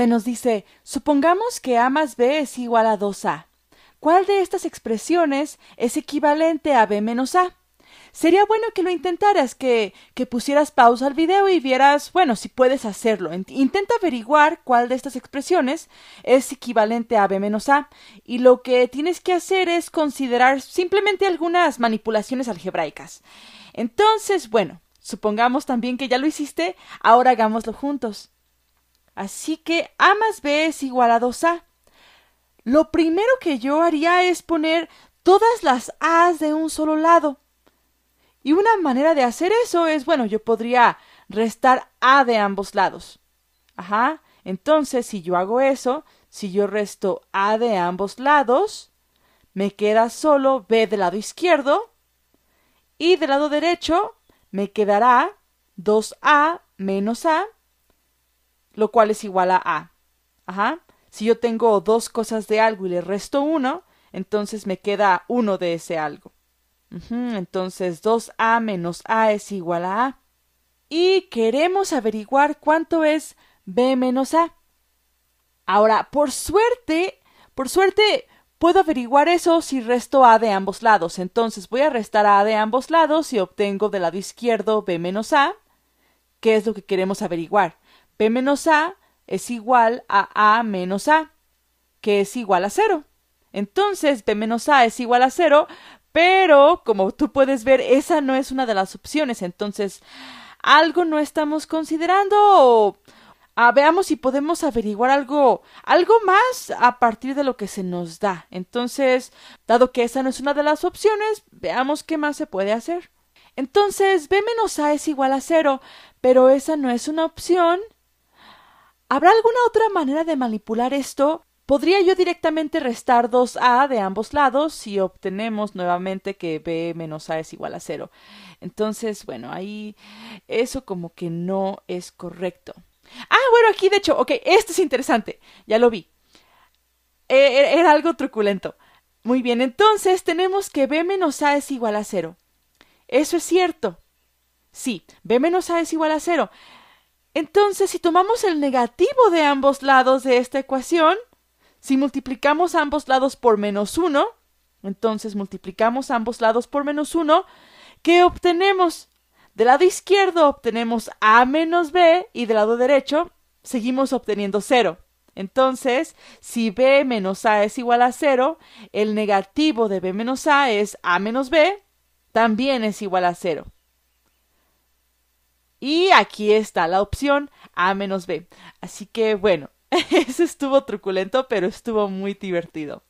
Se nos dice, supongamos que A más B es igual a 2A. ¿Cuál de estas expresiones es equivalente a B menos A? Sería bueno que lo intentaras, que, que pusieras pausa al video y vieras, bueno, si puedes hacerlo. Intenta averiguar cuál de estas expresiones es equivalente a B menos A. Y lo que tienes que hacer es considerar simplemente algunas manipulaciones algebraicas. Entonces, bueno, supongamos también que ya lo hiciste, ahora hagámoslo juntos. Así que A más B es igual a 2A. Lo primero que yo haría es poner todas las A's de un solo lado. Y una manera de hacer eso es, bueno, yo podría restar A de ambos lados. Ajá. Entonces, si yo hago eso, si yo resto A de ambos lados, me queda solo B del lado izquierdo y del lado derecho me quedará 2A menos A, lo cual es igual a A. Ajá. Si yo tengo dos cosas de algo y le resto uno, entonces me queda uno de ese algo. entonces 2A menos A es igual a A. Y queremos averiguar cuánto es B menos A. Ahora, por suerte, por suerte, puedo averiguar eso si resto A de ambos lados. Entonces voy a restar A de ambos lados y obtengo del lado izquierdo B menos A, que es lo que queremos averiguar. B menos A es igual a A menos A, que es igual a cero. Entonces, B menos A es igual a cero, pero como tú puedes ver, esa no es una de las opciones. Entonces, algo no estamos considerando. Veamos si podemos averiguar algo, algo más a partir de lo que se nos da. Entonces, dado que esa no es una de las opciones, veamos qué más se puede hacer. Entonces, B menos A es igual a cero, pero esa no es una opción. ¿Habrá alguna otra manera de manipular esto? Podría yo directamente restar 2a de ambos lados si obtenemos nuevamente que b menos a es igual a cero. Entonces, bueno, ahí eso como que no es correcto. Ah, bueno, aquí de hecho, ok, esto es interesante, ya lo vi. E, e, era algo truculento. Muy bien, entonces tenemos que b menos a es igual a cero. Eso es cierto. Sí, b menos a es igual a cero. Entonces, si tomamos el negativo de ambos lados de esta ecuación, si multiplicamos ambos lados por menos 1, entonces multiplicamos ambos lados por menos 1, ¿qué obtenemos? Del lado izquierdo obtenemos a menos b y del lado derecho seguimos obteniendo 0. Entonces, si b menos a es igual a 0, el negativo de b menos a es a menos b, también es igual a 0. Y aquí está la opción A menos B. Así que bueno, eso estuvo truculento, pero estuvo muy divertido.